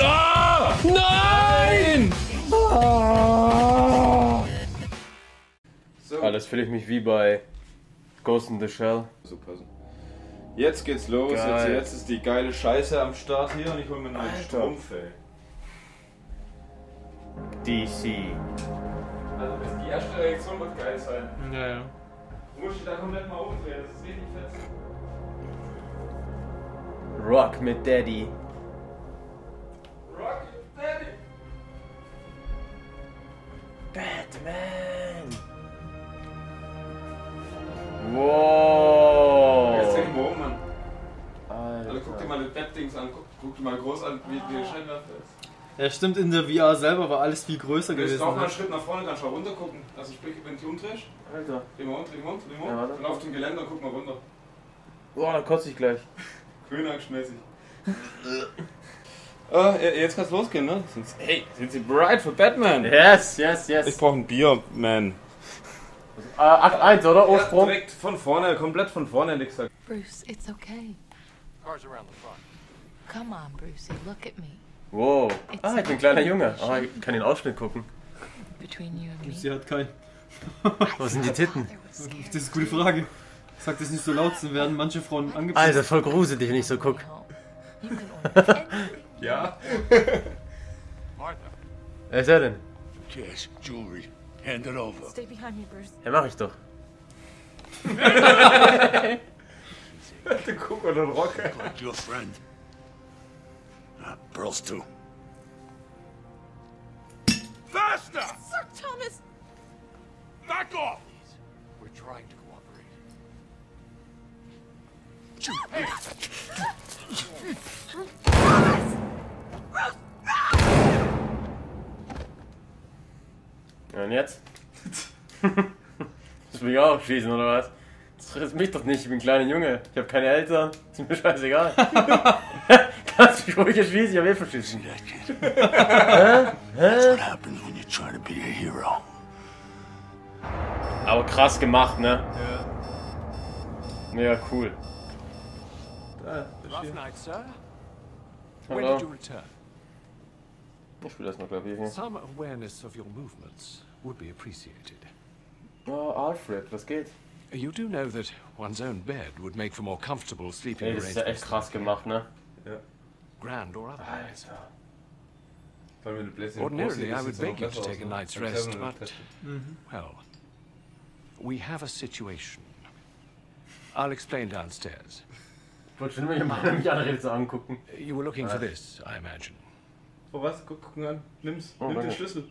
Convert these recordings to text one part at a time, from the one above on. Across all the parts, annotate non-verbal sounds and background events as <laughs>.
Ah! Nein! So, Ah, das fühle ich mich wie bei Ghost in the Shell. so passen. Jetzt geht's los. Jetzt, jetzt ist die geile Scheiße am Start hier und ich hole mir einen neuen. Strumpf, ey. DC. Also die erste Reaktion wird geil sein. Ja, ja. Musst dich da komplett mal umdrehen, das ist richtig fett. Rock mit Daddy. Rock Daddy! Batman! Wow! Jetzt ich mal um, Mann. Also Alter. guck dir mal das Bettdings an, guck, guck dir mal groß an, wie wie der Scheinwerfer ist. Ja, stimmt, in der VR selber war alles viel größer Du musst gewesen. auch mal einen Ne? Schritt nach vorne, kannst mal runter gucken. Also sprich, wenn du umdrehst, Alter. dreh mal um, dreh mal um, dreh mal Ja, um. warte. und auf dem Geländer und guck mal runter. Boah, da kotze ich gleich. <laughs> Höhenangstmäßig. <laughs> Ah, jetzt kann's losgehen, ne? Hey, sind Sie bereit für Batman? Yes, yes, yes. Ich brauche ein Bier, man. Äh, Akt 1, oder? Ja, Ursprung? direkt von vorne, komplett von vorne, hätte ich gesagt. Bruce, it's okay. Cars around the front. Come on, Brucey, look at me. Wow. Ah, ich bin ein kleiner Junge. Ah, ich kann den Ausschnitt gucken. Between you and me. Sie hat keinen. Wo sind die Titten? Was. Das ist eine gute Frage. Sag das nicht so laut, dann werden manche Frauen angepisst. Alter, voll gruselig, wenn ich so guck. <laughs> Ja. Martha. Wer ist er denn? Cash, jewelry. Hand it over. Stay behind me, Bruce. Ja, mach ich doch. <laughs> <laughs> Guck mal den Rock. Like your friend. Ah, pearls too. Faster! Sir Thomas! Back off! We're trying to cooperate. Ja, und jetzt? Das <laughs> will ich auch schießen, oder was? Das frisst mich doch nicht, ich bin ein kleiner Junge. Ich habe keine Eltern. Ist mir scheißegal. <laughs> <laughs> Kannst mich ruhig erschießen, ich hab eh verschissen. That's what happens when you try to be a hero. Aber krass gemacht, ne? Ja. Mega cool. Rough night, sir. When Hallo. did you return? Ich spiele das noch Klavier hier. Some awareness of your movements would be appreciated. Oh, Alfred, was geht? You do know that one's own bed would make for more comfortable sleeping Ey, das ist ja echt krass gemacht, ne? grand or otherwise. Alter. Vor Ordinarily, I would beg you to take a ne? night's rest, but- Test. Well, we have a situation. I'll explain downstairs. You were looking for this, I imagine. Oh, was? Guck, guck ihn an. Nimm's. Oh, Nimm den. Schlüssel.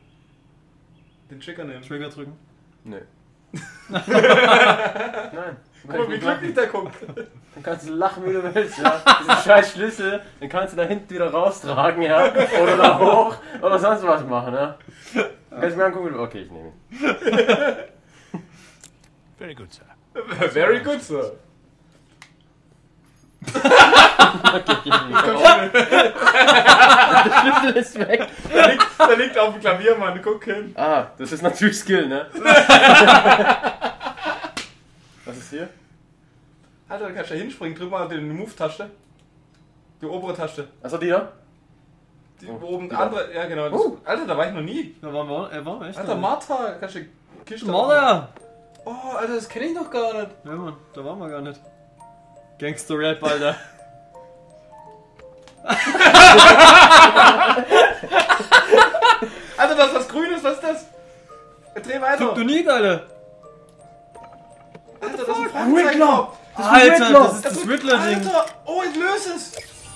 Den Trigger nehmen. Trigger drücken. Nee. Nein. Guck mal, wie glücklich der guckt. Dann kannst du lachen, wie du willst, ja. Diesen scheiß Schlüssel, den kannst du da hinten wieder raustragen, ja. Oder da hoch, oder sonst was machen, ja. Dann kannst du mir angucken, okay, ich nehme ihn. Very good, sir. Very good, Sir. Der Schlüssel ist weg. Der liegt, der liegt auf dem Klavier, Mann. Guck hin. Ah, das ist natürlich Skill, ne? Was ist hier? Alter, da kannst du hinspringen. Drück mal die Move-Taste. Die obere Taste. Achso, die da? Die Oh, oben, die andere. Ja, genau. Das, Oh. Alter, da war ich noch nie. Da waren wir, er war echt. Alter, Martha. Kannst du die Kiste Martha! Oh, Alter, das kenne ich noch gar nicht. Ja, Mann, da waren wir gar nicht. Gangster-Rap, Alter. <laughs> Alter, das ist was Grünes. Was ist das? Dreh weiter. Kryptonit, Alter! Alter, das ist ein Fragezeichen. Alter, das ist das Riddler-Ding. Alter, oh, ich löse es.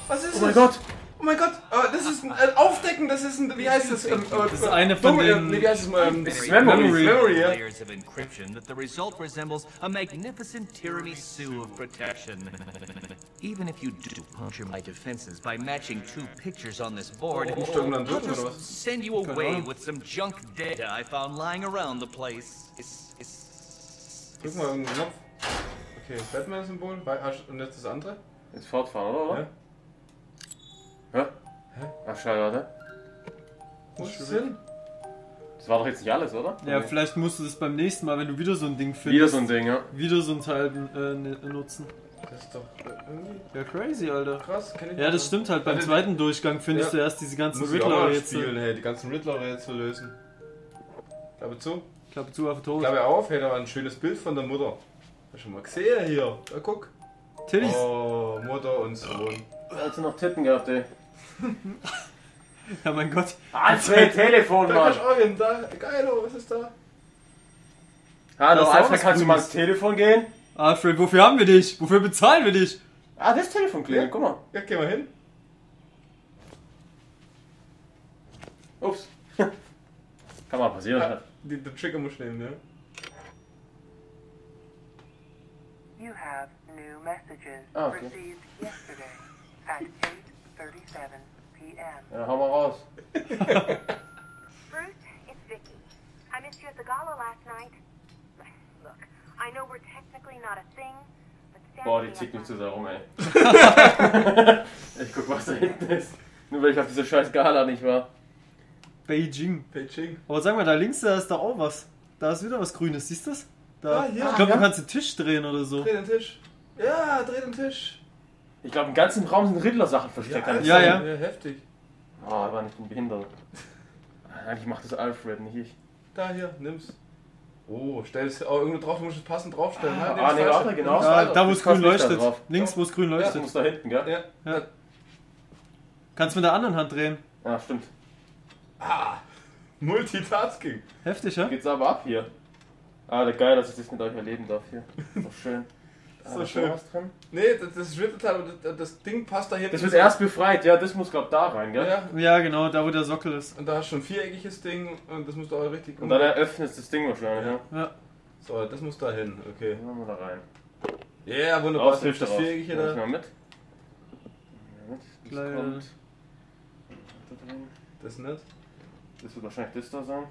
Was ist Oh mein das? Gott. Oh mein Gott, äh, das ist ein äh, Aufdecken, das ist ein, wie heißt das? Ähm, äh, Das ist eine von Dunkel- den- nee, wie heißt es? Ähm, Das ist Memory. Memory. Memory, ja. layers of encryption that the result resembles a magnificent tiramisu of protection. <laughs> Even if you do puncture my defenses by matching two pictures on this board, Musst du irgendwann I'll just was? send you away with some junk data I found lying around the place. Is, is, Drück mal irgendeinen Knopf. Okay, Batman-Symbol. Und jetzt das andere? Jetzt fortfahren, oder? Ja. Hä? Ach, schade, warte. Wo ist es hin? Das war doch jetzt nicht alles, oder? Ja, Okay. vielleicht musst du das beim nächsten Mal, wenn du wieder so ein Ding findest, Wieder so ein Ding, ja. wieder so ein Teil äh, nutzen. Das ist doch irgendwie Ja, crazy, Alter. krass. Kenn ich Ja, nicht. das stimmt halt. Beim zweiten Durchgang findest Ja. du erst diese ganzen Muss ich auch mal Riddler-Rätsel. spielen, hey, die ganzen Riddler-Rätsel lösen. Klappe zu. Klappe zu auf den Tod. Klappe auf, hey, da war ein schönes Bild von der Mutter. Hast du schon mal gesehen hier? Da guck. Titties. Oh, Mutter und Sohn. Hat sie noch Titten gehabt, ey. <laughs> Ja, mein Gott. Alfred, Telefon, Mann. kannst du auch hin, da. Geil, oh, was ist da? Hallo, Das Alfred, kannst du mal ans Telefon gehen? Alfred, wofür haben wir dich? Wofür bezahlen wir dich? Ah, das Telefon klingelt, Ja. guck mal. Ja, geh mal hin. Ups. <laughs> Kann mal passieren. Ja, die, den Trigger musst du nehmen, ja. You have new messages Ah, okay. received yesterday at 8:37 p.m. Ja, hau mal raus. <laughs> Bruce, it's Vicky. I missed you at the gala last night. Look, I know we're technically not a thing, but Boah, die me zieht mich zu sehr rum, ey. <laughs> ich guck, was da hinten ist. Nur weil ich auf dieser scheiß Gala nicht war. Beijing. Beijing. Aber sag mal, da links, da ist da auch was. Da ist wieder was Grünes, siehst du das? Da. Ah, hier. ich glaube, Ja. du kannst den Tisch drehen oder so. Dreh den Tisch. Ja, dreh den Tisch. Ich glaube, im ganzen Raum sind Riddler-Sachen versteckt. Ja, ja. ja. Heftig. Oh, aber nicht ein Behindert. Eigentlich macht das Alfred, nicht ich. Da, hier, nimm's. Oh, stell es oh, irgendwo drauf, du musst es passend draufstellen. Ah, Nein, ah, nee, warte, genau. Das Da, wo es grün leuchtet. Links, wo es grün leuchtet. muss da hinten, gell? Ja. Ja. Kannst mit der anderen Hand drehen. Ja, stimmt. Ah, Multitasking. Heftig, ja? Geht's aber ab hier. Ah, der geil, dass ich das mit euch erleben darf hier. Ist doch schön. Das ist Ah, so da ist schön. was drin? Nee, das, das ist aber das, das Ding passt da hinten. Das wird erst befreit, ja, das muss glaub da rein, gell? Ja, Ja, genau, da wo der Sockel ist. und da hast du schon ein viereckiges Ding und das musst du auch richtig Und dann eröffnet das Ding wahrscheinlich, ja. Ja. So, das muss da hin, okay. Dann machen wir da rein. Ja, yeah, wunderbar. Raus, hilft das raus. viereckige da. mal mit. Das kommt. Das nicht. Das wird wahrscheinlich das da sein.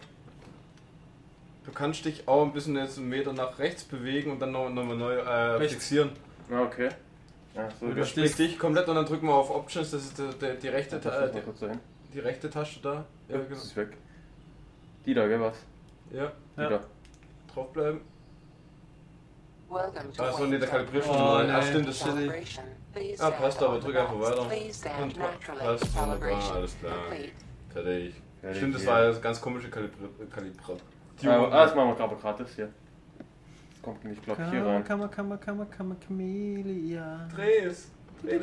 Du kannst dich auch ein bisschen jetzt einen Meter nach rechts bewegen und dann noch, noch mal neu äh, fixieren. Ja, okay. Ja, so, Du springst dich komplett und dann drücken wir auf Options, das ist die, die, die rechte, Ta- äh, mal kurz dahin. die, die rechte Tasche da. Ja, Das genau. ist weg. Die da, gell, was? Ja, Die Ja. da. draufbleiben. Welcome to Ah, so, nee, der kalibriert schon Oh, mal. nee. Ah, stimmt, das. Calibration. Please Ah, passt aber, drück the einfach weiter. Please stand Und passt, wunderbar, alles klar. Fertig. Fertig, Stimmt, das war ja das ganz komische Kalibri Kalibrat. Ah, ah, das machen wir gerade gratis hier. Das kommt glaub ich hier Kammer, rein. Kammer, Kammer, Kammer, Kammer, Camellia. Dreh es. Wir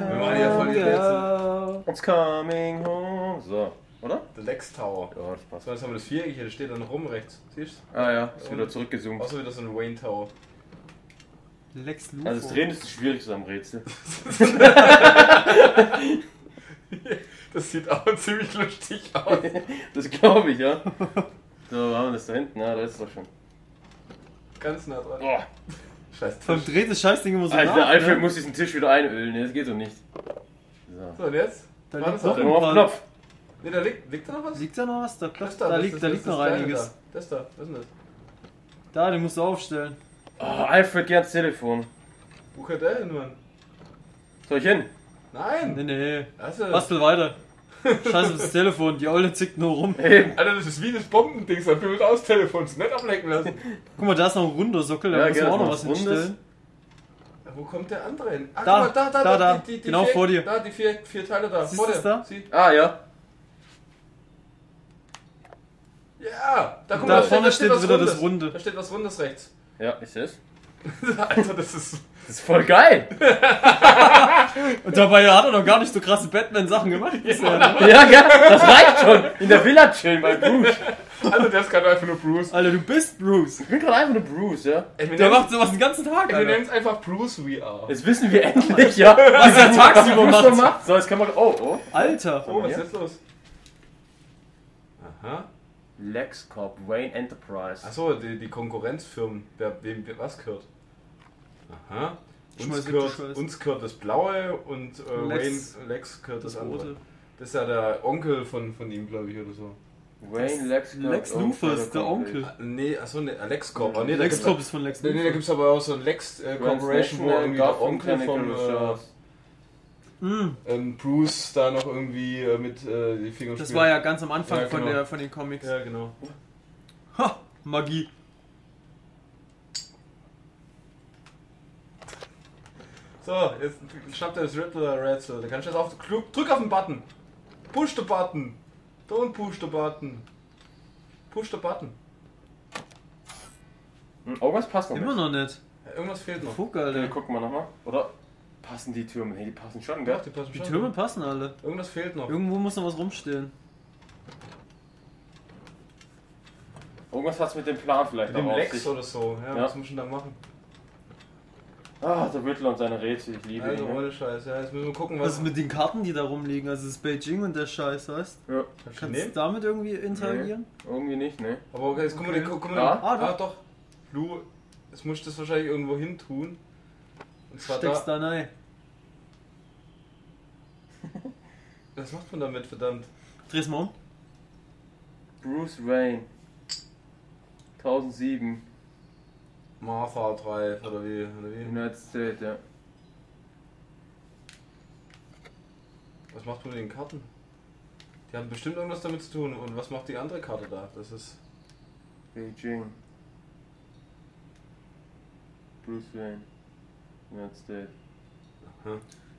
machen hier voll die Rätsel. It's coming home. So, oder? Der Lex Tower. Ja, das passt. So, jetzt haben wir das Viereckige, das steht da noch rum rechts. Siehst Ah ja, ist wieder zurückgezoomt. du? Außer wieder so ein Wayne Tower. Lex Luthor. Also das Drehen ist das Schwierigste am Rätsel. <laughs> <laughs> Das sieht auch <laughs> ziemlich lustig aus. <laughs> Das glaube ich, ja. So, wo haben wir das da hinten? Ja, da ist es doch schon. Ganz nah dran. Boah, Scheiß Vom Tisch. dreht das Scheißding immer so Alter, nach, Alfred ne? muss diesen Tisch wieder einölen. Nee, das geht so nicht. So. So, und jetzt? Da War liegt das noch auf den Knopf. Ne, da liegt, liegt da noch was? Liegt da noch was? Da, Das klopft, da, da das liegt, ist- da das liegt ist noch das einiges. Da. Das da, was ist denn das? Da, den musst du aufstellen. Oh, Alfred, geh ans Telefon. Wo kann der hin, Mann? Soll ich hin? Nein! Nee, nee. Also, Bastel weiter. Scheiß auf das Telefon, die Olle zickt nur rum. Eben. Alter, das ist wie das Bombending, da will aus Telefons nicht ablenken lassen. Guck mal, da ist noch ein runder Sockel, da Ja, müssen wir gell, auch noch was hinstellen. Wo kommt der andere hin? Ach, Da, guck mal, da, da, da, da. Die, die, die Genau vier, vor dir. Da, die vier, vier Teile da. Siehst vor du dir. da? Sieh. Ah ja. Ja, da guck Da mal, vorne steht was wieder das Rundes. Runde. Da steht was Rundes rechts. Ja, ich seh's. <laughs> Alter, das ist. Das ist voll geil. <laughs> Und dabei hat er noch gar nicht so krasse Batman-Sachen gemacht bisher. Ne? Ja, gell? Das reicht schon. In der Villa chillen bei Bruce. Alter, der ist gerade einfach nur Bruce. Alter, du bist Bruce. Ich bin gerade einfach nur Bruce, ja. Der macht sowas den ganzen Tag, wir Alter. nennen es einfach Bruce VR. Jetzt wissen wir endlich, ja. <laughs> Was er tagsüber Bruce so macht. macht. So, jetzt kann man. Oh, oh. Alter. Oh, was ist jetzt los? Aha. LexCorp, Wayne Enterprise. Achso, die, die Konkurrenzfirmen, wer, wem was gehört. Aha. Uns gehört, uns gehört das Blaue und äh, Lex- Wayne Lex gehört das, Das andere. rote. Das ist ja der Onkel von, von ihm, glaube ich, oder so. Wayne LexCorp. Lex Luthor ist der Onkel. Ah, Nee, achso, ne, LexCorp. Ah, nee, Lex Corp ist von Lex nee, nee, da Luthor. gibt's aber auch so ein Lex äh, Corporation, wo irgendwie der Onkel vom. Äh, ähm, Bruce da noch irgendwie äh, mit äh, die Finger Das war ja ganz am Anfang Ja, von, genau. der, von den Comics. Ja, genau. Ha! Magie. So, jetzt schnappt er das Riddler-Rätsel. Da kannst du jetzt auf. Drück drück auf den Button. Push the button. Don't push the button. Push the button. Hm, irgendwas passt noch Immer nicht. noch nicht. Ja, irgendwas fehlt noch. Fuck, Ja, Alter. gucken wir nochmal. Oder passen die Türme? Nee, die passen schon, Ja, gell? die passen Die schon. Türme passen alle. Irgendwas fehlt noch. Irgendwo muss noch was rumstehen. Irgendwas hat's mit dem Plan vielleicht Mit dem Lex sich. oder so. Ja, Ja. was muss ich denn da machen? Ah, der Riddler und seine Rätsel, ich liebe Also ihn. ne? ohne Scheiß. Ja, jetzt müssen wir gucken, Was was. ist mit den Karten, die da rumliegen? Also das Beijing und der Scheiß, weißt Ja, Kannst du Kannst du nehmen? damit irgendwie interagieren? irgendwie nicht, ne? Aber okay, jetzt guck mal, Okay. den- guck mal. Ja. den- Ah, doch. ah, doch. Lu, jetzt musst du das wahrscheinlich irgendwo hin tun. Und zwar Steckst da. da rein. <laughs> Was macht man damit, verdammt? Dreh's mal um. Bruce Wayne. 1007. Martha Drive oder wie? Oder wie? United States, ja. Was macht man mit den Karten? Die haben bestimmt irgendwas damit zu tun. Und was macht die andere Karte da? Das ist. Beijing. Bruce Wayne. United States.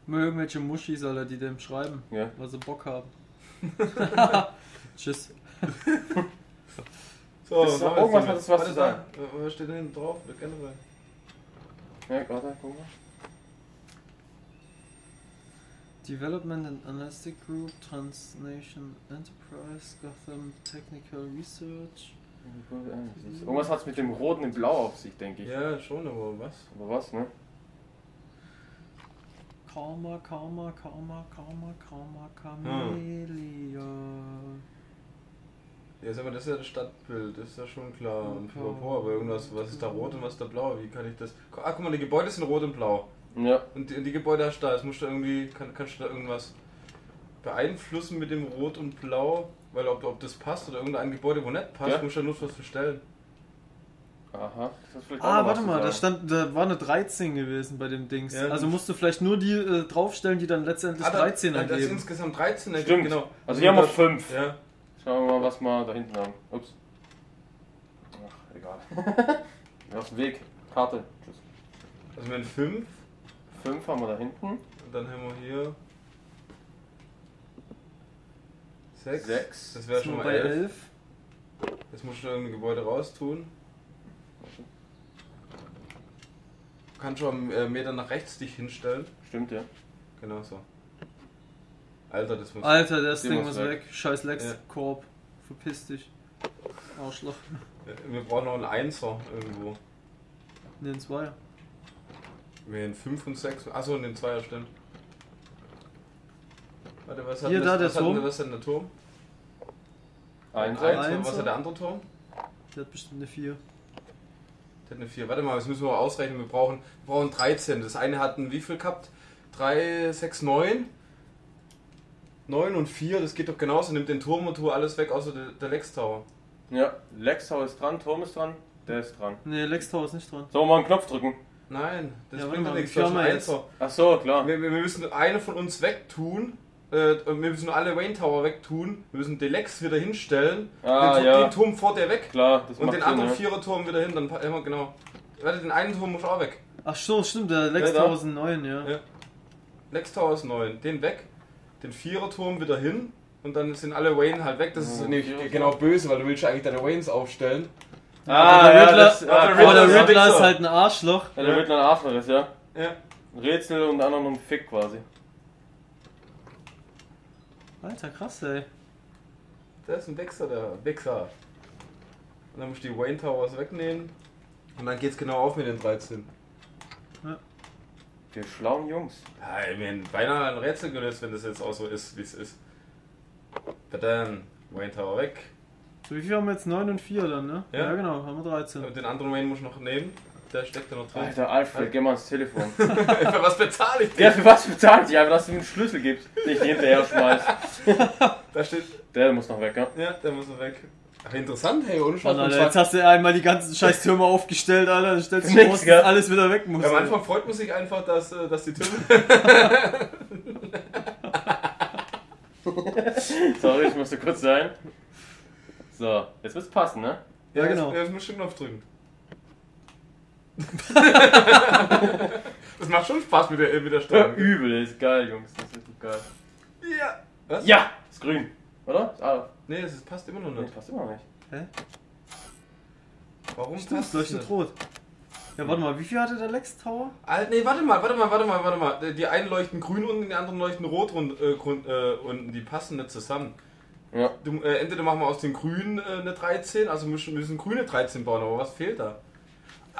Immer irgendwelche Muschis, Alter, die dem schreiben, Ja. weil sie Bock haben. <laughs> Tschüss. <laughs> So, Ist was haben irgendwas hat es was zu da. sagen. Was steht denn hinten drauf? Generell. Ja, warte, guck mal. Development and Analytic Group, Transnation Enterprise, Gotham Technical Research. Irgendwas hat's mit dem Roten und Blau auf sich, denke ich. Ja, schon, aber was? Aber was, ne? Karma, Karma, Karma, Karma, Karma, Camellia. Ja, sag mal, das ist ja das Stadtbild, das ist ja schon klar. Und Okay. pipapo, aber irgendwas, was ist da rot und was ist da blau? Wie kann ich das. Ah, guck mal, die Gebäude sind rot und blau. Ja. Und die, die Gebäude hast du da. Jetzt musst du irgendwie. Kann, kannst du da irgendwas beeinflussen mit dem Rot und Blau? Weil ob, ob das passt oder irgendein Gebäude, wo nicht passt, Ja. musst du da nur was bestellen. Aha. Das ist vielleicht auch Ah, warte mal, da stand, da war eine 13 gewesen bei dem Dings. Ja, also musst du vielleicht nur die äh, draufstellen, die dann letztendlich Ah, da- 13 da- Das ist ergeben. insgesamt 13 ergibt, Stimmt. genau. Also hier haben wir das- fünf. Ja. Schauen wir mal, was wir da hinten haben. Ups. Ach, egal. <laughs> Aus dem Weg. Karte. Tschüss. Also wir haben 5 Fünf haben wir da hinten. und dann haben wir hier 6. Sechs. Das wäre schon mal bei 11. 11. Jetzt musst du irgendein Gebäude raustun. Du kannst schon einen äh, Meter nach rechts dich hinstellen. Stimmt, ja. Genau so. Alter, das muss. Alter, das Ding muss weg. weg. Scheiß Lex Ja. Korb. Verpiss dich. Arschloch. Wir brauchen noch einen Einser irgendwo. Ne, ein Zweier. Wir haben 5 und 6. Achso, und den Zweier stimmt. Warte, was hat Hier, denn da, das, der was hat denn- Turm. Was hat denn der Turm? Ein Einser. Was hat der andere Turm? Der hat bestimmt eine 4. Der hat eine 4. Warte mal, das müssen wir mal ausrechnen. Wir brauchen, wir brauchen 13. Das eine hat ein wie viel gehabt? 3, 6, 9. 9 und 4, das geht doch genauso. Nimmt den Turm und tu alles weg, außer der, der Lex Tower. Ja, Lexau ist dran, Turm ist dran, der ist dran. Ne, Lex Tower ist nicht dran. Sollen wir mal einen Knopf drücken? Nein, das Ja, bringt doch mal, nichts. Das ist haben ein. Ach so, klar. Wir, wir müssen eine von uns wegtun. Äh, wir müssen alle Wayne Tower wegtun. Wir müssen den Lex wieder hinstellen. Ah, den, ja. den Turm vor der weg. Klar, das Und den Sinn, anderen ja. Vierer-Turm wieder hin. Dann immer genau. Warte, den einen Turm muss auch weg. Ach so, stimmt, der Lex Ja. Tower ist ein 9, ja. Ja. Lex Tower ist 9. Den weg. Den Vierer-Turm wieder hin. Und dann sind alle Wayne halt weg. Das ist Ja, nämlich genau böse, weil du willst ja eigentlich deine Waynes aufstellen. Ah, der ja, Riddler- das, ah, der Riddler der ist ein Riddler ist halt ein Arschloch. ja, der Riddler ein Arschloch ist, ja. Ja. Ein Rätsel und andere noch ein Fick quasi. Alter, krass, ey. Der ist ein Wichser, der Wichser. Und dann musst du die Wayne Towers wegnehmen. Und dann geht's genau auf mit den 13. Die schlauen Jungs. Ja, ich bin beinahe ein Rätsel gelöst, wenn das jetzt auch so ist, wie es ist. Verdammt, Wayne Tower weg. So, wie viel haben wir jetzt? 9 und 4 dann, ne? Ja. genau, haben wir 13. Und den anderen Wayne muss ich noch nehmen. Der steckt da noch drin. Alter, Alfred, geh mal ans Telefon. <laughs> Für was bezahle ich Der dir? für was bezahlt dich einfach, dass du ihm einen Schlüssel gibst, nicht hinterher schmeißt. Da steht. Der muss noch weg, ja? Ja, der muss noch weg. Ach, interessant, hey, ohne Mann, Scheiß. Alter, jetzt hast du einmal die ganzen scheiß Türme aufgestellt, Alter. Dann stellst du raus, dass alles wieder weg muss. Am ey. Anfang freut man sich einfach, dass, äh, dass die Türme. <laughs> Sorry, ich musste kurz sein. So, jetzt wird's passen, ne? Ja, genau. Jetzt, jetzt musst du den Knopf drücken. das macht schon Spaß mit der, mit der Steuerung. Übel, ist geil, Jungs. Das ist richtig geil. Ja. Was? Ja! Ist grün. Oder? Ist ah, Nee, das ist- passt immer noch nee, nicht. passt immer noch nicht. Warum Stimmt, passt es das leuchtet nicht? rot. Ja, warte mal, wie viel hatte der Lex Tower? Alt, nee, warte mal, warte mal, warte mal, warte mal. Die einen leuchten grün unten, die anderen leuchten rot und, äh, grün, äh, unten. Die passen nicht zusammen. Ja. Du, äh, entweder machen wir aus den grünen äh, eine 13, also müssen wir müssen grüne 13 bauen, aber was fehlt da?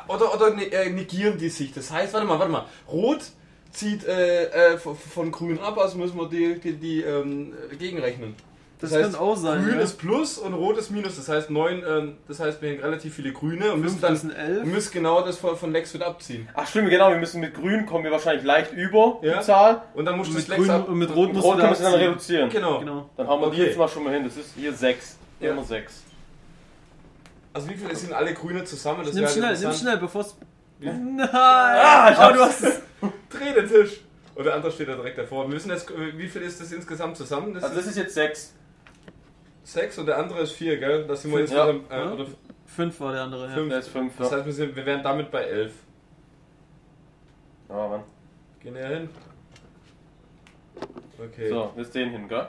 Oder, oder ne, äh, negieren die sich. Das heißt, warte mal, warte mal. Rot zieht äh, äh, von, von grün ab, also müssen wir die, die, die ähm, gegenrechnen. Das kann auch sein, Grün ja. ist Plus und Rot ist Minus. Das heißt, 9, ähm, das heißt, wir haben relativ viele Grüne und müssen dann das und müssen genau das von, von Lex wieder abziehen. Ach stimmt, genau, wir müssen mit grün kommen wir wahrscheinlich leicht über Ja. die Zahl. Und dann musst du Mit das Lex grün ab. und mit rot musst rot du können wir dann reduzieren. Genau. Genau. Dann haben wir die Okay. jetzt mal schon mal hin. Das ist hier 6. Ja. Immer 6. Also wie viele sind alle Grüne zusammen? Das Nimm schnell, nimm schnell, bevor es. Nein! Ah, ich Aber du hast es. <laughs> Dreh den Tisch. Und der andere steht da direkt davor. Wir müssen jetzt, äh, wie viel ist das insgesamt zusammen? Das Also das ist jetzt 6. 6 und der andere ist 4, gell? Das sind wir Fünf, insgesamt. ja. Äh, oder Fünf war der andere, ja. fünf. Der ist 5. Das Ja. heißt, wir, sind, wir wären damit bei 11. Ah, Mann. Gehen wir hin. Okay. So, jetzt den hin, gell?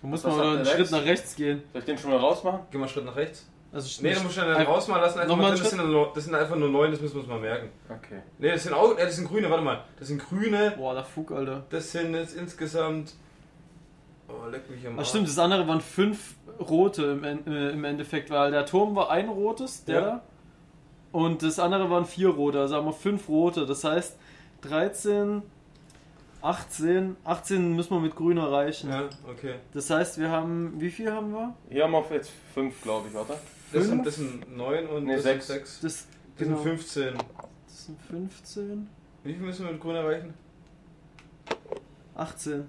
Du musst Was mal einen Schritt nach rechts gehen. Soll ich den schon mal rausmachen? Geh mal einen Schritt nach rechts. Also Nee, du musst ja dann rausmachen lassen. Einfach mal das, sind das sind einfach nur 9, das müssen wir uns mal merken. Okay. Nee, das sind auch. Äh, das sind grüne, warte mal. Das sind grüne. Boah, der Fug, Alter. Das sind jetzt insgesamt. Oh, leck mich am Ach Arsch. stimmt, das andere waren fünf rote im, äh, im Endeffekt, weil der Turm war ein rotes, der Ja. da. Und das andere waren vier rote, also haben wir fünf rote. Das heißt 13, 18, 18 müssen wir mit grün erreichen. Ja, okay. Das heißt, wir haben, wie viel haben wir? Hier haben wir jetzt 5, glaube ich, oder? Das sind, Fünf? das sind 9 und Nee, das sechs. sind 6. Das, Das genau, sind 15. das sind 15, Wie viel müssen wir mit grün erreichen? 18.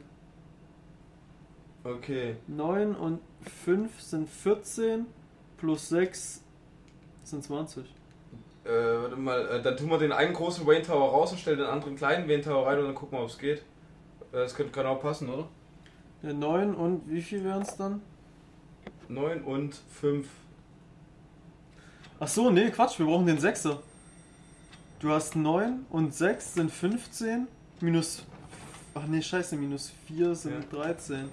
Okay. 9 und 5 sind 14, plus 6 sind 20. Äh, warte mal, äh, dann tun wir den einen großen Wayne Tower raus und stellen den anderen kleinen Wayne Tower rein und dann gucken wir, ob es geht. Äh, Das könnte genau passen, oder? Der 9 und wie viel wären es dann? 9 und 5. Ach so, nee, Quatsch, wir brauchen den 6er. Du hast 9 und 6 sind 15, minus. Ach nee, scheiße, minus 4 sind 13.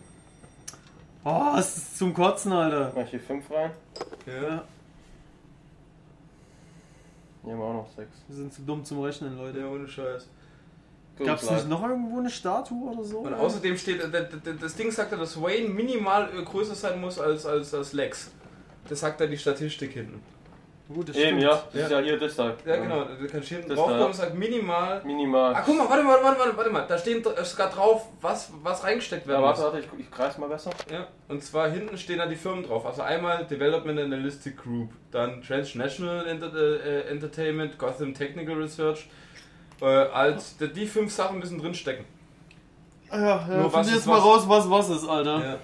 Oh, es ist zum Kotzen, Alter. Mach ich hier 5 rein. Ja. Hier haben wir auch noch 6. wir sind zu dumm zum Rechnen, Leute. ja, ohne Scheiß. Gab's nicht noch irgendwo eine Statue oder so? Und außerdem steht, äh, das Ding sagt ja, dass Wayne minimal äh, größer sein muss als, als, als Lex. Das sagt ja die Statistik hinten. Gut, das Eben, stimmt. ja. Das Ja. ist ja hier das da. Ja, genau, du kannst hinten Das drauf da. kommen und sagt minimal. Minimal. Ah, guck mal, warte mal, warte mal, warte mal. Da steht äh, sogar drauf, was, was reingesteckt Ja, werden warte, muss. warte, ich, ich kreis mal besser. Ja, und zwar hinten stehen da die Firmen drauf. Also einmal Development Analytic Group, dann Transnational Enter äh, Entertainment, Gotham Technical Research. Äh, als, die, die fünf Sachen müssen drin stecken. Ja, ja, Nur was find jetzt mal was? raus, was was ist, Alter. Ja.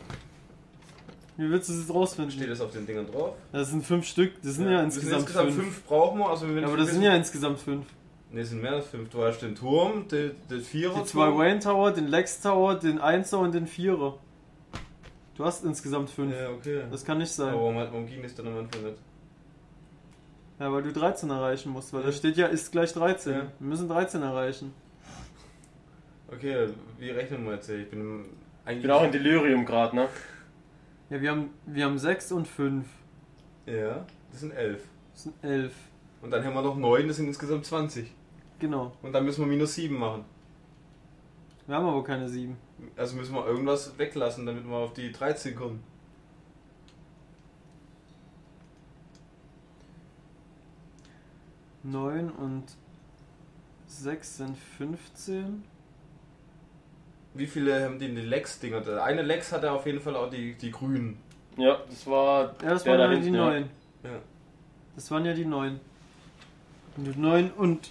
Wie willst du das jetzt rausfinden? Steht das auf den Dingern drauf? Das sind fünf Stück, das sind ja, Das sind insgesamt, insgesamt fünf. fünf brauchen wir. Also wenn Ja, aber das sind ja insgesamt fünf. Ne, sind mehr als fünf. Du hast den Turm, den, den Vierer. Die zwei Wayne Tower, den Lex Tower, den Einser und den Vierer. Du hast insgesamt fünf. Ja, okay. Das kann nicht sein. Aber warum, warum ging das dann am Anfang nicht? Ja, weil du 13 erreichen musst, weil da steht ja, ist gleich 13. Ja. Wir müssen 13 erreichen. Okay, wie rechnen wir jetzt hier? Ich bin Ich eigentlich. bin auch in Delirium gerade, ne? Ja, wir haben, wir haben 6 und 5. Ja, das sind elf. Das sind 11. Und dann haben wir noch neun, das sind insgesamt 20. Genau. Und dann müssen wir minus sieben machen. Wir haben aber keine 7. Also müssen wir irgendwas weglassen, damit wir auf die 13 kommen. Neun und 6 sind 15. Wie viele haben die, die Lex-Dinger? Eine Lex hat ja auf jeden Fall auch die, die grünen. Ja, das war. Ja, das waren da ja die ja. 9. Ja. Das waren ja die 9. Und die 9 und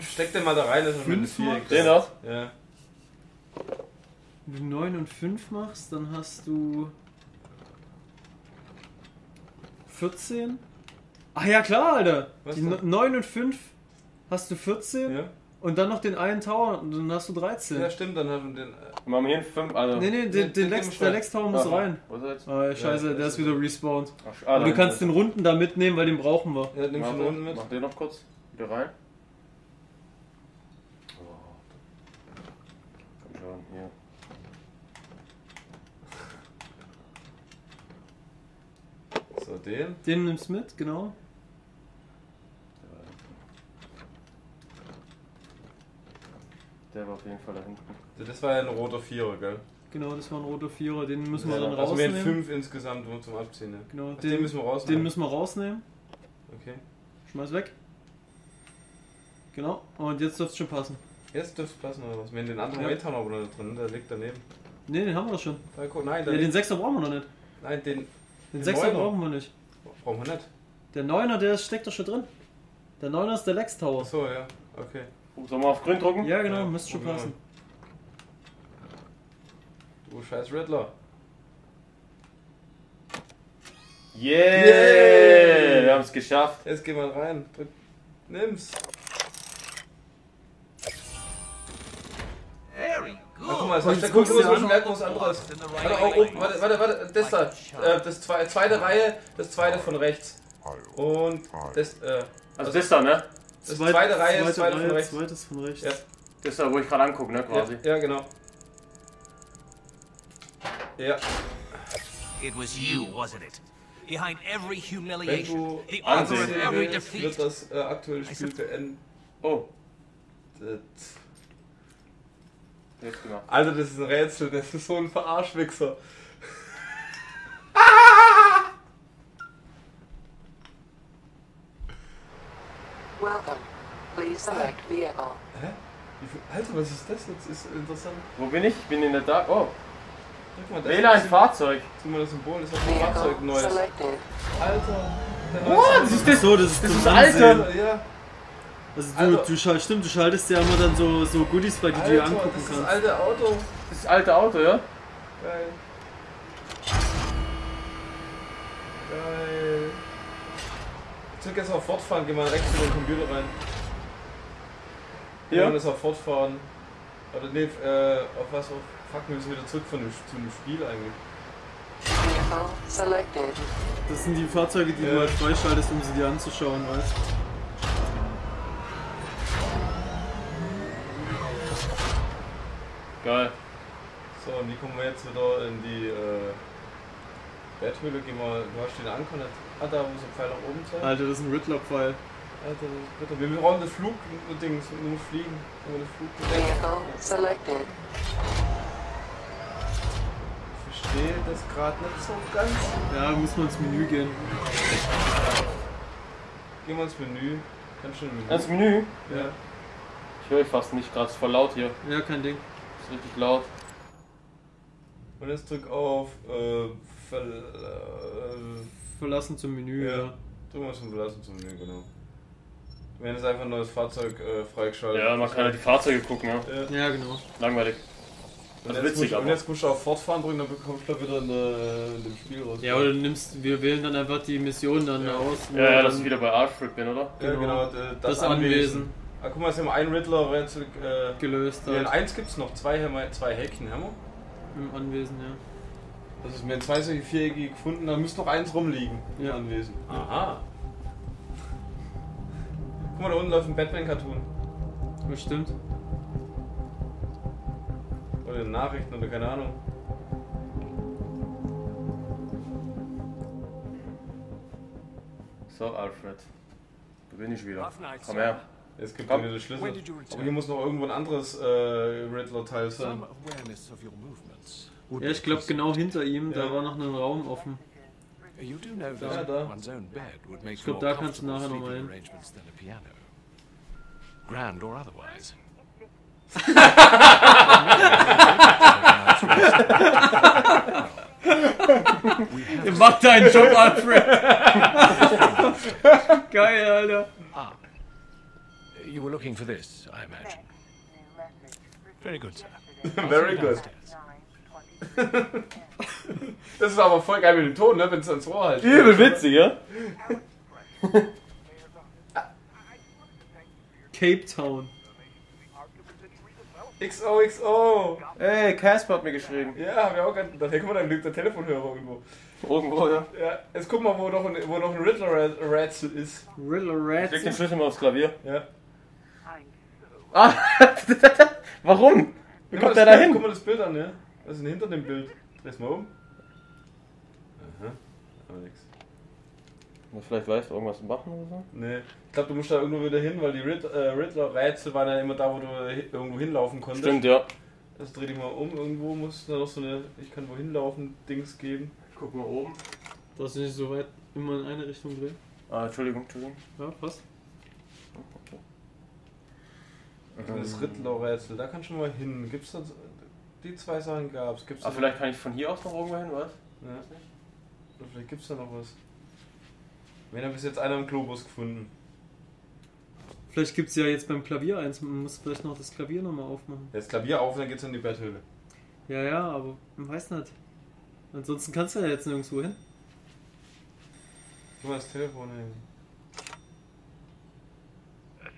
Steck den mal da rein, das ist Fünf vier. Den da? Ja. wenn du 9 und 5 machst, dann hast du 14. Ach ja, klar, Alter. Was die denn? no- 9 und 5 hast du 14. ja. Und dann noch den einen Tower und dann hast du 13. Ja, stimmt, dann haben wir den. Machen wir hier einen 5, also. Nee, nee, den, den den Lex, der. Lex Tower muss Aha. rein. Wo ist er jetzt? Ah, scheiße, Ja, der ist wieder respawned. Ach, ah, Und du kannst den runden da mitnehmen, weil den brauchen wir. Ja, nimm ist- von Warte, unten mit. Mach den noch kurz. Wieder rein. Komm schon, hier. So, den. Den nimmst mit, genau. Der war auf jeden Fall da hinten. Das war ja ein roter Vierer, gell? Genau, das war ein roter Vierer. Den müssen wir Ja, dann also wir haben rausnehmen. fünf insgesamt nur zum Abziehen. Ne? Genau, Ach, den müssen wir rausnehmen. Den müssen wir rausnehmen. Okay. Schmeiß weg. Genau. Und jetzt dürfte es schon passen. Jetzt dürfte es passen oder was? Wir haben den anderen Ja. Aber noch drin, der liegt daneben. Ne, den haben wir doch schon. Da, guck, nein, Ja, den Sechser brauchen wir noch nicht. nein, den, Den Den Sechser brauchen wir nicht. brauchen wir nicht. Der Neuner, der steckt doch schon drin. Der Neuner ist der Lex Tower. Achso, ja, okay. Oh, Sollen wir auf grün drucken? Ja, genau, Ja, müsste schon passen. Du scheiß Riddler. Yeah! Yay! Wir haben es geschafft. Jetzt geh mal rein. Drück. Nimm's. Very Ah, guck good. mal, das heißt, da jetzt guck guckst mal, du so an. schon merken, was anderes. Warte, oh, oh, warte, warte, warte, das da. Äh, das zwe zweite Reihe, das zweite von rechts. Und das, äh, Also das da, ne? Das zweite Reihe, das zweite Reihe, von rechts. Zweites von rechts. Ja. Das da, wo ich gerade angucke, ne? Ja, Quasi. ja, genau. Ja, It was you, wasn't it? Behind every humiliation, du the author of every willst, wird defeat. das äh, aktuelle Spiel beendet. Oh, jetzt gemacht. Also das ist ein Rätsel, das ist so ein Verarschwichser. Welcome. Please vehicle. Hä? Wie viel, Alter, was ist das jetzt? Ist interessant. Wo bin ich? Ich bin in der Dark. Oh, mal, das wähle ein ist, Fahrzeug. guck mal das Symbol, das ist ein Fahrzeug neues. selected. Alter. What? Das ist Ach so, das ist Das Ansehen. Alter. Ja, Also du, du schal stimmt, du schaltest ja immer dann so, so Goodies bei, die du dir Alter, angucken das ist das kannst. alte Auto. Das ist das alte Auto, ja? Geil. Geil. Zurück jetzt auf Fortfahren, geh mal rechts in den Computer rein. Ja. Und ist auf Fortfahren. Oder nee, äh, auf was? Auf, fuck, wir müssen wieder zurück von dem, zu dem Spiel eigentlich. Das sind die Fahrzeuge, die Ja. du halt freischaltest, um sie dir anzuschauen, weißt Geil. So, und wie kommen wir jetzt wieder in die äh, Betthöhle? Geh mal, du hast den Ankonnet. Ah, da muss ein Pfeil nach oben zeigen. Alter, das ist ein Riddler-Pfeil. Ist bitter. Wir brauchen das Flug-Ding, nur fliegen. Nur das Flug Vehicle selected. Ich verstehe das gerade nicht so ganz. Ja, muss man ins Menü gehen. Gehen wir ins Menü. Du ein Menü? Ans Menü. Ja. Ich höre euch fast nicht, gerade ist voll laut hier. Ja, kein Ding. Ist richtig laut. Und jetzt drück auf äh, Ver äh, Verlassen zum Menü, Ja. ja. drück mal zum Verlassen zum Menü, genau. Wir haben jetzt einfach ein neues Fahrzeug äh, freigeschaltet. Ja, man kann ja die Fahrzeuge gucken, ja. Ja. Ja, genau. Langweilig. Und Also jetzt, witzig, musst, und jetzt musst du auf Fortfahren drücken, dann bekommst du da wieder in, der, in dem Spiel raus. Ja, oder du nimmst, wir wählen dann einfach die Mission dann Ja. aus. Ja, ja, dass ich wieder bei Alfred bin, oder? Ja, genau. genau. äh, das, Anwesen Ah, guck mal, jetzt haben wir einen Riddler-Rätsel. Äh, gelöst ja, in eins gibt's noch, zwei, wir, zwei Häkchen haben wir. Im Anwesen, ja. Das ist mir in zwei solche Viereckige gefunden, da müsste noch eins rumliegen im Ja. Anwesen. Aha. Guck mal, da unten läuft ein Batman-Cartoon. Bestimmt. Oder in Nachrichten oder keine Ahnung. So, Alfred. Da bin ich wieder. Komm her. Jetzt gibt Komm. mir den Schlüssel. Aber hier muss noch irgendwo ein anderes äh, Riddler-Teil sein. Ja, ich glaube genau hinter ihm, da Ja. war noch ein Raum offen. You do know Da, that da. one's own bed would make Ich for glaub, more da kannst du comfortable nachher noch mal sleeping arrangements than a piano. Grand or otherwise. Ihr macht deinen Job, Alfred! <laughs> Geil, Alter. Ah. You were looking for this, I imagine. Very good, sir. Very good. <laughs> Das ist aber voll geil mit dem Ton, ne? Wenn es ans Rohr halt. Übel witzig, ja? Cape Town. XOXO! Ey, Casper hat mir geschrieben. Ja, hab ich auch gerade gedacht. Hey, guck mal, da liegt der Telefonhörer irgendwo. Irgendwo, ja. Ja, jetzt guck mal, wo noch ein, wo noch ein Riddler-Rätsel ist. Riddler Ich leg den. Schlüssel mal aufs Klavier. Ja. Ah, <laughs> warum? Wie kommt der da hin? Guck mal das Bild an, ja? Was ist denn hinter dem Bild? Dreh's mal um. Aha. Aber nix. Vielleicht weißt du irgendwas machen oder so? Nee. Ich glaube, du musst da irgendwo wieder hin, weil die Rid äh, Riddler-Rätsel waren ja immer da, wo du irgendwo hinlaufen konntest. Stimmt, ja. Also dreh dich mal um, irgendwo muss da noch so eine Ich kann wohin laufen Dings geben. Guck mal oben. Darfst du nicht so weit immer in eine Richtung drehen? Ah, Entschuldigung, Entschuldigung. Ja, passt. Das Riddler-Rätsel, da kannst du mal hin. Gibt's da. Die zwei Sachen gab's. Gibt's da Ah, vielleicht kann ich von hier aus noch irgendwo hin, was? Ja. Oder vielleicht gibt's da noch was. Wen hat bis jetzt einer im Globus gefunden? Vielleicht gibt es ja jetzt beim Klavier eins. Man muss vielleicht noch das Klavier nochmal aufmachen. Jetzt Klavier auf und dann geht's in die Betthöhle. Ja, ja, aber man weiß nicht. Ansonsten kannst du ja jetzt nirgendwo hin. Mal das Telefon hin.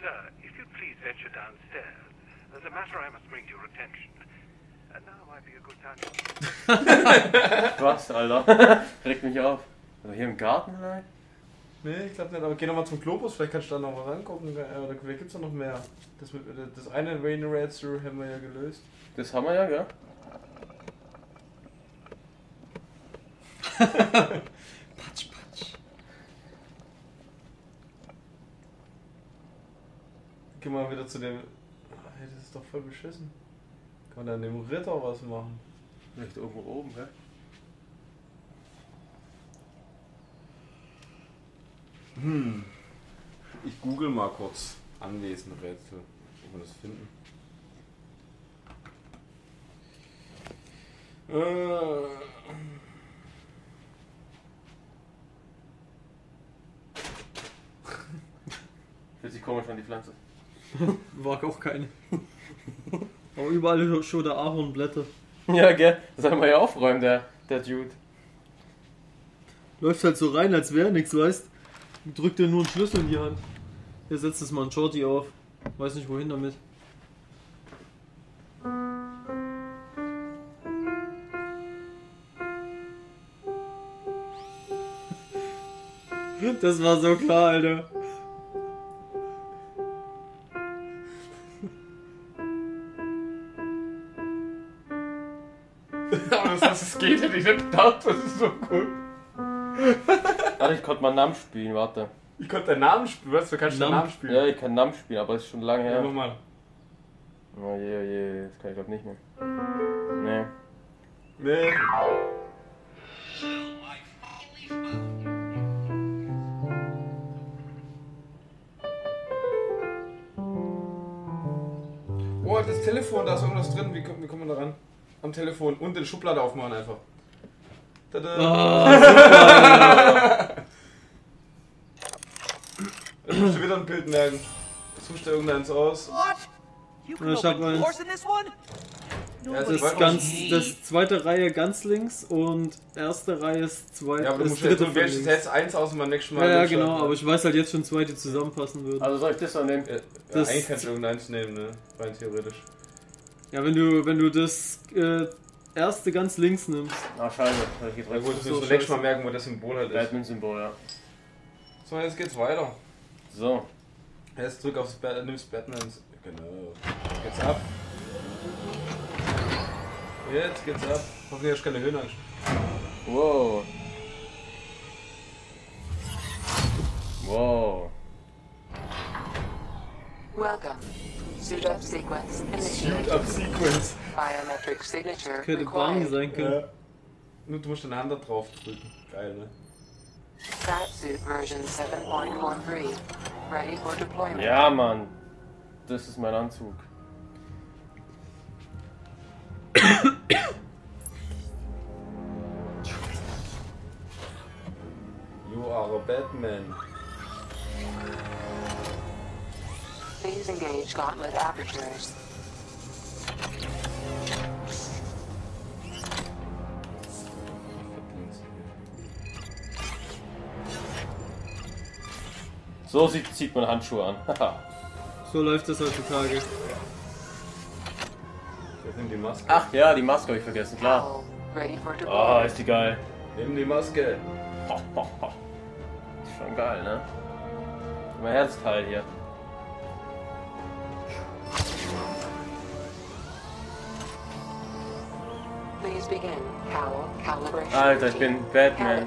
Sir, if you'd please venture downstairs, there's a matter I must bring to your attention. And now might be a good time. Was, Alter? <laughs> Regt mich auf. Also hier im Garten vielleicht? Nee, ich glaube nicht, aber geh nochmal zum Globus, vielleicht kannst du da noch mal rangucken. äh, Oder vielleicht gibt's da noch mehr. Das, mit, das eine Rain Rätsel haben wir ja gelöst. Das haben wir ja, gell? Patsch, patsch. Geh mal wieder zu dem. Ah, Hey, das ist doch voll beschissen. Da an dem Ritter was machen? Vielleicht irgendwo oben, gell? Hm. Ich google mal kurz Anwesenrätsel, ob wir das finden. Äh. <laughs> Fühlt sich komisch an die Pflanze. War auch keine. <laughs> aber überall schon der Ahornblätter. Ja, gell? Das soll man ja aufräumen, der, der Dude. Läuft halt so rein, als wäre nichts, weißt Drückt dir nur einen Schlüssel in die Hand. Hier setzt es mal ein Shorty auf. Weiß nicht wohin damit. Das war so klar, Alter. Ich nicht gedacht, das ist so cool. <laughs> Warte, ich konnte mal Nam spielen, warte. Ich konnte deinen Namen spielen, was? Du kannst deinen Nam? Namen spielen. Ja, ich kann Nam spielen, aber ist schon lange Ja, her. mach mal. Oh je, oh je, das kann ich glaube nicht mehr. Nee. Nee. Oh, das Telefon, da ist irgendwas drin. Wie, kommt- wie kommt man da ran? Am Telefon und den Schublade aufmachen einfach. Tada. Jetzt musst du wieder ein Bild merken. Suchst du irgendeins aus? You Ja, ich hab eins. Ja, Das, zweite- ganz, das zweite Reihe ganz links und erste Reihe ist zwei, Ja, aber du das musst jetzt, dritte du von wählst jetzt eins aus und beim nächsten Mal. Ja, ja, genau, aber ich weiß halt jetzt schon zwei, die zusammenpassen würden. Also soll ich das dann nehmen? Ja, Das- eigentlich kannst du irgendeins nehmen, ne? Rein theoretisch. Ja, wenn du, wenn du das äh, erste ganz links nimmst. Ah, scheiße. Hab ich Ja gut, das so müssen wir nächstes Mal merken, wo das Symbol halt ist. Batman-Symbol, ja. So, jetzt geht's weiter. So. Jetzt drück aufs Bat nimmst Batmans. Genau. Geht's ab. Jetzt geht's ab. Hoffentlich hast du keine Höhenangst. Wow. Wow. Welcome. Suit up sequence initiated. Ab Sequence. Biometric signature Könnte Bang required. sein können. Ja. Nur du musst deine Hand da drauf drücken. Geil, ne? Version 7.13. Ready for deployment. Ja, Mann. Das ist mein Anzug. You are a Batman. Please engage gauntlet apertures. So sieht, zieht man Handschuhe an. Haha. <laughs> So läuft das heutzutage. Das nimmt die Maske. Ach ja, die Maske habe ich vergessen, klar. Oh, deployment. ist die geil. Nimm die Maske. Ho, ho, ho. Ist schon geil, ne? Mein Herzteil hier. Please begin. Cowl calibration. Alter, ich bin Batman.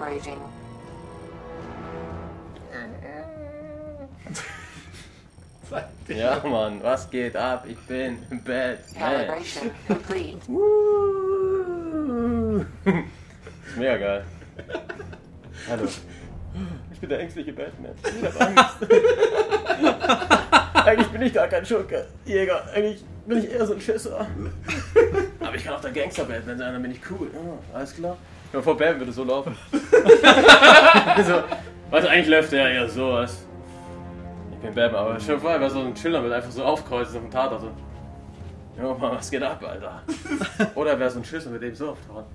Ja, Mann, was geht ab? Ich bin Batman. Calibration complete. Woo. ist mega geil. Hallo. Ich bin der ängstliche Batman. Ich hab Angst. <laughs> Eigentlich bin ich gar kein Schurke, Jäger. Eigentlich bin ich eher so ein Schisser. Aber ich kann auch der Gangster-Batman sein, dann bin ich cool. Ja, alles klar. Stell dir vor, Batman würde so laufen. <laughs> <laughs> so, was eigentlich läuft er ja eher so, bin Batman, aber stell dir vor, er wäre so ein Chiller mit einfach so aufkreuzen auf dem Tatort. So. Jo, Mann, was geht ab, Alter? <laughs> Oder er wäre so ein Schisser mit dem so auftauchen.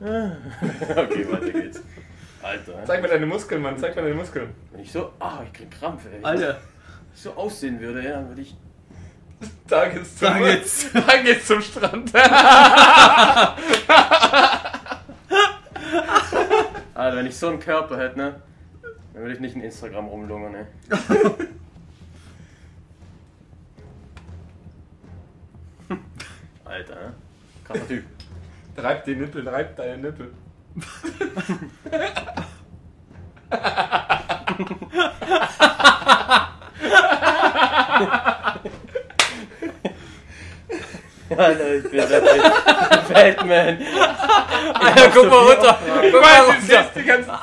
<laughs> okay, weiter geht's. Alter. Zeig mir deine Muskeln, Mann. Zeig mir deine Muskeln. Wenn ich so. Ah, ich krieg Krampf, ey. Alter. Wenn ich so aussehen würde, ja, dann würde ich. Da geht's zum, Da geht's. <laughs> da geht's zum Strand. Alter, wenn ich so einen Körper hätte, ne? Dann würde ich nicht in Instagram rumlungern, ey. <laughs> Alter, ne? Krasser Typ. Reib die Nippel, reib deine Nippel. <laughs> Alter, ich bin der Batman. <laughs> Alter, guck mal runter. Guck mal runter. die ganze Zeit.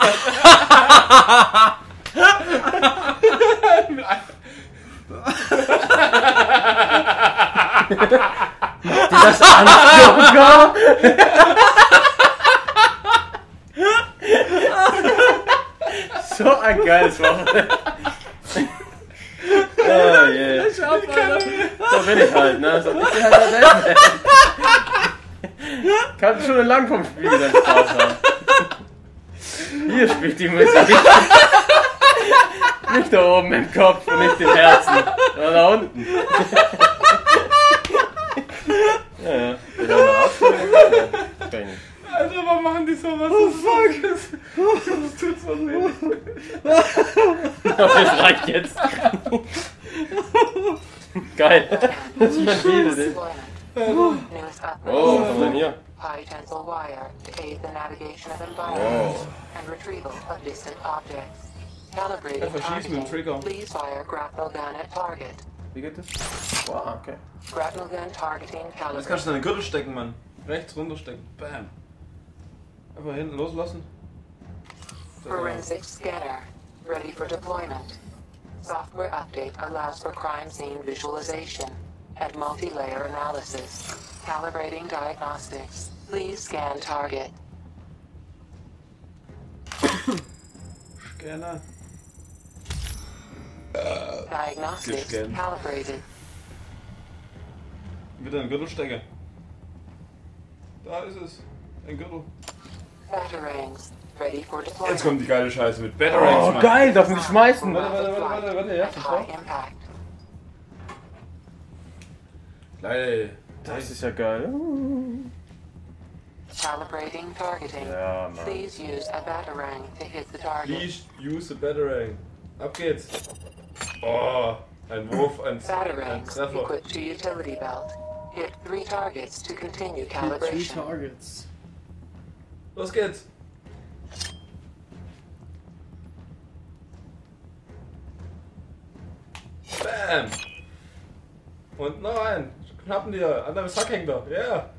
Das <laughs> Anzucker! <laughs> so ein geiles Wochenende. Oh je. So bin ich halt, ne? So, ich bin halt der Batman. Kann schon lang vom Spiel dann Spaß haben. Hier spielt die Musik. Nicht da oben im Kopf und nicht im Herzen, sondern da unten. Das ist mein Video. Deployment. Newest Oh, was ist upgrade. High tensile wire to aid the navigation of Wow. environments and retrieval of distant objects. Calibrating Einfach schießen mit dem targeting. Trigger. Please fire grapnel gun at target. Wie geht das? Wow, okay. Grapnel gun targeting Jetzt kannst calibrated. du deinen Gürtel stecken, Mann. Rechts runterstecken. Bam. Einfach hinten loslassen. Forensic scanner. Ready for deployment. Software update allows for crime scene visualization and multi-layer analysis. Calibrating diagnostics. Please scan target. Scanner. Diagnostics Gescannt. calibrated. Wieder einen Gürtel stecken. Da ist es. Ein Gürtel. Batarangs. Ready for Jetzt kommt die geile Scheiße mit Batarangs, Oh, Mann. geil, darf mich schmeißen. Warte, warte, warte, warte, warte, ja, At sofort. Geil. Das ist ja geil. Calibrating targeting. Ja, Mann. Please use a batarang to hit the target. Please use a Batarang. Ab geht's. Oh, ein Wurf, ein, ein Treffer. equipped to utility belt. Hit three targets to continue calibration. Three targets. Los geht's. Bam. Und noch ein. Knappen dir. An deinem Sack hängt er. Ja. Yeah.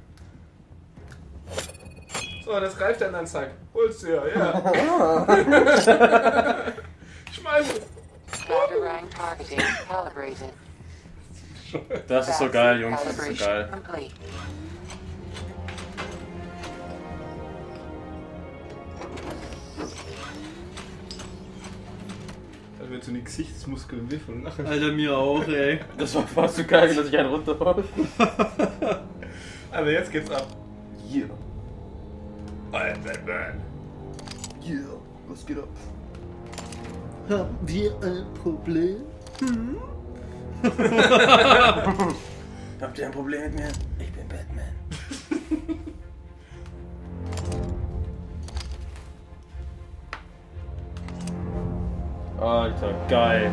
So, das greift er in deinen Sack. Holst dir. Ja. <laughs> Schmeiß es. Batarang targeting calibrated. Das ist so geil, Jungs. Das ist so Calibration geil. Wird so die Gesichtsmuskeln wiffeln. Alter, mir auch, ey. Das war fast so geil, dass ich einen runterhole. <laughs> Also jetzt geht's ab. Yeah. Yeah, was geht ab? Haben wir ein Problem? Hm? <laughs> Habt ihr ein Problem mit mir? Ich Alter, geil.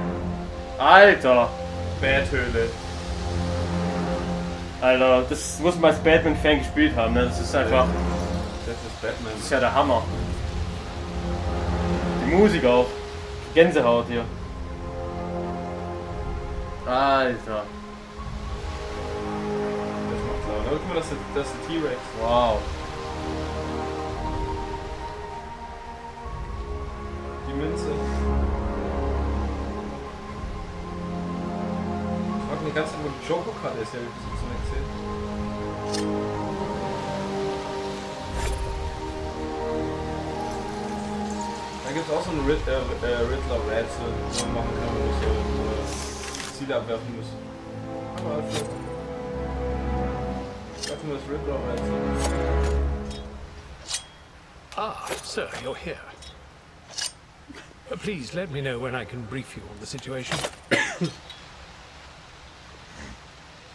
Alter! Bathöhle. Alter, das muss man als Batman-Fan gespielt haben, ne? Das ist einfach. Das ist Batman. Das ist ja der Hammer. Die Musik auch. Gänsehaut hier. Alter. Das macht's auch. Aber guck mal, das ist, das ist der T-Rex. Wow. Die Münze. Ganze Zeit, wo die Joker-Karte ist. Ja, ich hab's so nicht. Da gibt es auch so ein Rid äh, äh, Riddler-Rätsel, wo man machen kann, wo man so äh, Ziele abwerfen muss. Aber also, Sag mal das Riddler-Rätsel. Ah, sir, you're here. Uh, Please let me know when I can brief you on the situation. <coughs>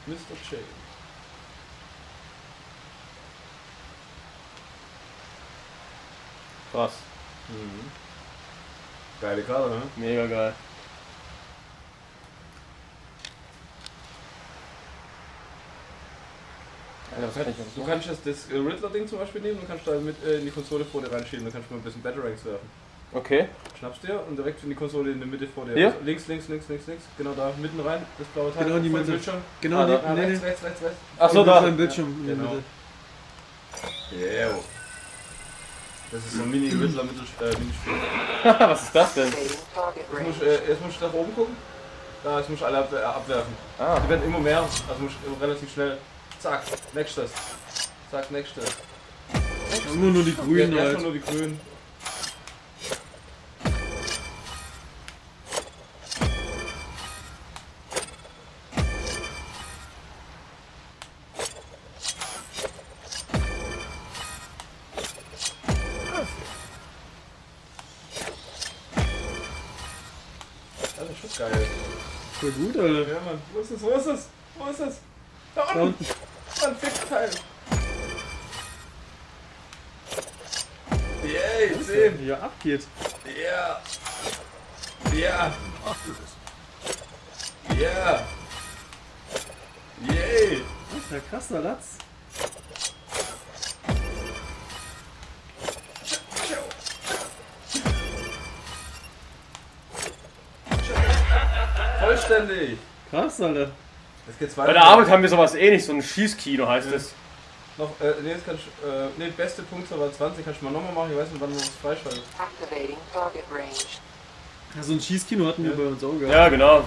Mr. J. Krass. Mhm. Geile Karte, ne? Mega geil. Alter, was kann ich Du kannst das, das äh, Riddler-Ding zum Beispiel nehmen und kannst da mit äh, in die Konsole vor dir reinschieben. Dann kannst du mal ein bisschen Batarangs werfen. Okay. Schnappst dir und direkt in die Konsole in der Mitte vor dir. Hier? Also links, links, links, links, links. Genau da, mitten rein. Das blaue Teil. Genau in die Mitte. Bildschirm. Genau, ah, die- da, ah, nee, rechts, rechts, rechts, rechts. Ach so, Mit da. seinem Bildschirm in der Genau. Mitte. Yeah. Das ist so ein Mini-Riddler-Minispiel. <laughs> was ist das denn? Jetzt musst, du, äh, jetzt musst du nach oben gucken. Da, jetzt musst du alle abwe abwerfen. Ah. Die werden immer mehr. Also musst du relativ schnell. Zack, nächstes. Zack, nächstes. Immer nur die Grünen Ja, halt. Nur die Grünen. Alter. Ja, Mann. Wo ist es? Wo ist es? Wo ist es? Da Da unten. unten. Mann, Fixteil. Yay, Was 10. hier abgeht. Ja. Ja. Ja. Yay. Das ist ja krasser Latz. Vollständig. Krass, Alter. Jetzt geht's weiter. Bei der Arbeit haben wir sowas ähnlich, so ein Schießkino heißt es. Noch, äh, nee, jetzt kannst du, äh, nee, beste Punktzahl war 20, kannst du mal nochmal machen, ich weiß nicht, wann man das freischaltet. Activating target range. Ja, so ein Schießkino hatten wir bei uns auch gehabt. Ja, genau.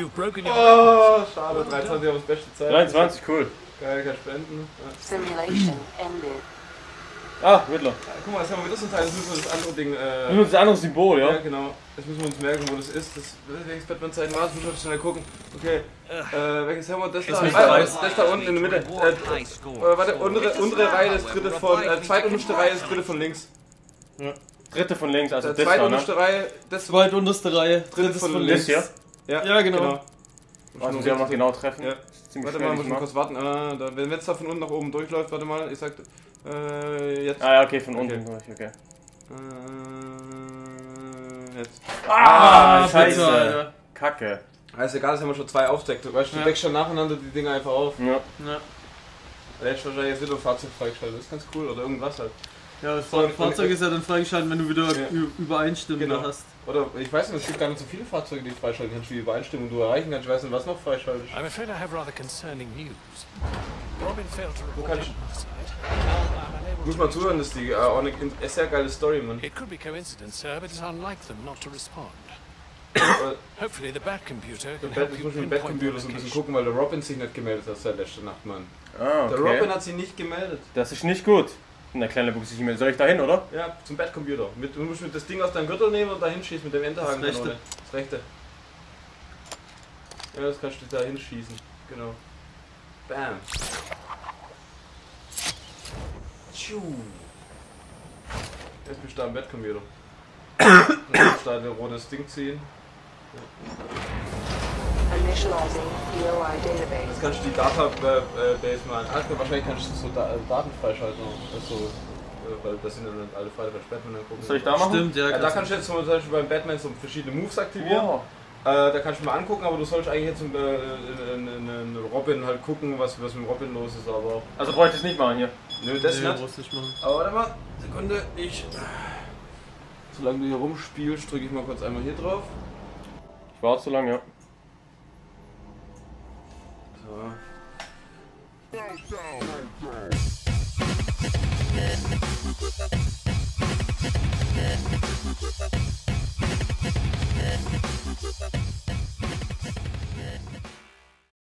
You've broken your. Oh, schade, 23 aber das beste Zeit. 23, cool. Geil, kann spenden. Ja. Simulation ended. Ah, Riddler. Ja, Guck mal, jetzt haben wir wieder so ein Teil, jetzt müssen wir das andere Ding. Das Äh, ist ein anderes Symbol, ja, ja? genau. Jetzt müssen wir uns merken, wo das ist. Das, welches Batman-Zeichen war das? Müssen wir schnell gucken. Okay. Äh, welches haben wir? Das da. Ah, das, das da unten in der Mitte. Äh, äh, warte, untere, untere Reihe, das dritte von. Äh, zweitunterste Reihe, das dritte von links. Dritte von links, also Äh, das da, ne? zweitunterste Reihe, das Zweitunterste Reihe, dritte von links. Das hier? Ja, Ja, genau. Was muss ich auch noch genau treffen? Ja. Das ziemlich Warte mal, muss ich kurz warten. Ah, da, wenn jetzt da von unten nach oben durchläuft, warte mal, ich sag. Äh, jetzt. Ah ja, okay, von Okay. unten durch, okay. Äh, jetzt. Ah, bitte, scheiße. Alter. Kacke. Ah, ist egal, haben wir schon zwei aufdeckt. Du weißt, du Ja. deckst schon nacheinander die Dinger einfach auf. Ja. Ja, wahrscheinlich jetzt wieder ein Fahrzeug freigeschaltet. Das ist ganz cool. Oder irgendwas halt. Ja das und- Fahrzeug ist ja dann freigeschaltet, wenn du wieder Ja. Übereinstimmung Genau. hast. Oder ich weiß nicht, es gibt gar nicht so viele Fahrzeuge, die freischalten kannst, wie Übereinstimmung du erreichen kannst. Ich weiß nicht, was noch freischaltet. I'm afraid I have rather concerning news. Robin failed to Wo report kann ich- Muss mal zuhören, das ist die äh, auch eine sehr geile Story, Mann. It could be coincidence, sir, but it's unlike them not to respond. Hopefully, the Bat Computer Der can help ich you muss mit dem pinpoint the Bettcomputer so ein bisschen gucken, weil der Robin sich nicht gemeldet hat seit letzter Nacht, Mann. Ah, Der okay. Robin hat sich nicht gemeldet. Das ist nicht gut. Na, kleine Buchse, ich Soll ich da hin, oder? Ja, zum Bettcomputer. Mit, du musst mit das Ding aus deinem Gürtel nehmen und da hinschießen mit dem Enterhaken. Das rechte. Das rechte. Ja, das kannst du da hinschießen. Genau. Bam. Tschu. Jetzt bist du da am Bettcomputer. <coughs> Dann musst du da ein rotes Ding ziehen. Database. Jetzt kannst du die Database mal Ach, wahrscheinlich kannst du so da, äh, Daten freischalten. Also, äh, weil das sind ja dann alle Fälle bei Batman dann gucken. Soll ich da machen? Stimmt, ja. Ja, da kannst du jetzt zum Beispiel beim Batman so verschiedene Moves aktivieren. Wow. Äh, da kannst du mal angucken, aber du sollst eigentlich jetzt einen, äh, einen, einen Robin halt gucken, was, was mit Robin los ist. Aber Also brauche ich das nicht machen hier. nö, das nee, nicht. nicht machen. Aber warte mal, Sekunde, ich. Solange du hier rumspielst, drücke ich mal kurz einmal hier drauf. Ich warte so lange, ja. Huh?